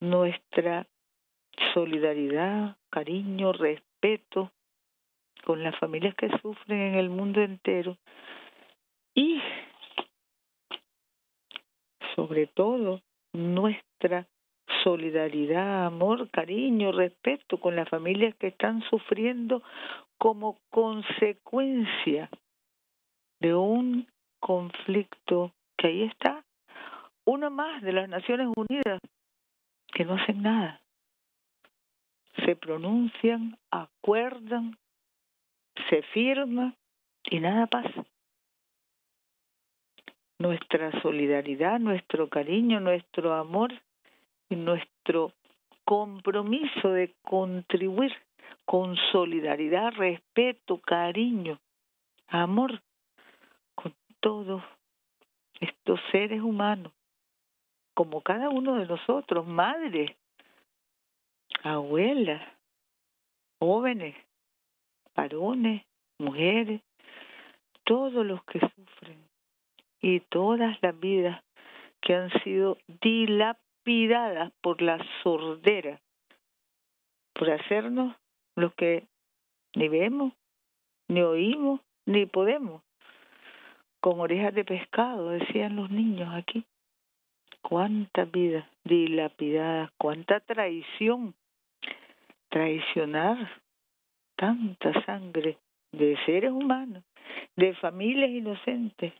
Nuestra solidaridad, cariño, respeto con las familias que sufren en el mundo entero y sobre todo nuestra solidaridad, amor, cariño, respeto con las familias que están sufriendo como consecuencia de un conflicto que ahí está, una más de las Naciones Unidas, que no hacen nada. Se pronuncian, acuerdan, se firma y nada pasa. Nuestra solidaridad, nuestro cariño, nuestro amor y nuestro compromiso de contribuir con solidaridad, respeto, cariño, amor todos estos seres humanos, como cada uno de nosotros, madres, abuelas, jóvenes, varones, mujeres, todos los que sufren y todas las vidas que han sido dilapidadas por la sordera, por hacernos lo que ni vemos, ni oímos, ni podemos. Con orejas de pescado, decían los niños aquí. Cuántas vidas dilapidadas, cuánta traición. Traicionar tanta sangre de seres humanos, de familias inocentes.